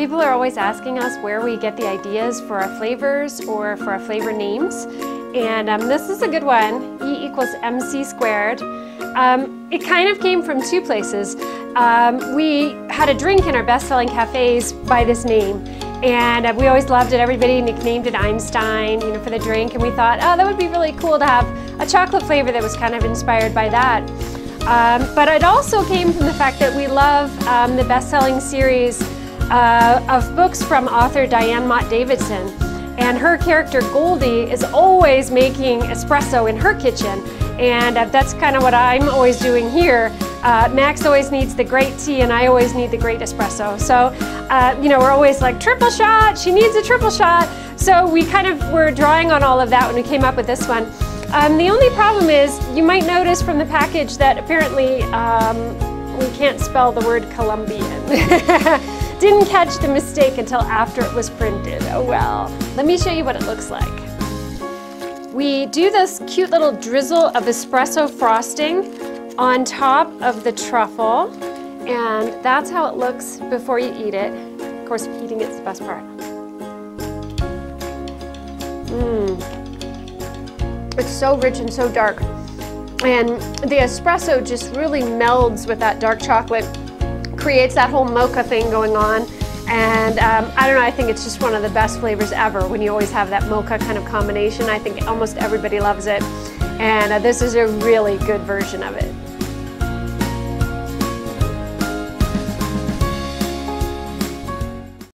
People are always asking us where we get the ideas for our flavors or for our flavor names. And um, this is a good one, E equals MC squared. Um, it kind of came from two places. Um, we had a drink in our best-selling cafes by this name. And uh, we always loved it. Everybody nicknamed it Einstein, you know, for the drink. And we thought, oh, that would be really cool to have a chocolate flavor that was kind of inspired by that. Um, but it also came from the fact that we love um, the best-selling series uh, of books from author Diane Mott Davidson. And her character Goldy is always making espresso in her kitchen. And uh, that's kind of what I'm always doing here. Uh, Max always needs the great tea and I always need the great espresso. So, uh, you know, we're always like triple shot, she needs a triple shot. So we kind of were drawing on all of that when we came up with this one. Um, the only problem is you might notice from the package that apparently um, we can't spell the word Colombian. Didn't catch the mistake until after it was printed. Oh well. Let me show you what it looks like. We do this cute little drizzle of espresso frosting on top of the truffle and that's how it looks before you eat it. Of course, eating it's the best part. Mmm. It's so rich and so dark. And the espresso just really melds with that dark chocolate, creates that whole mocha thing going on. And um, I don't know, I think it's just one of the best flavors ever when you always have that mocha kind of combination. I think almost everybody loves it. And uh, this is a really good version of it.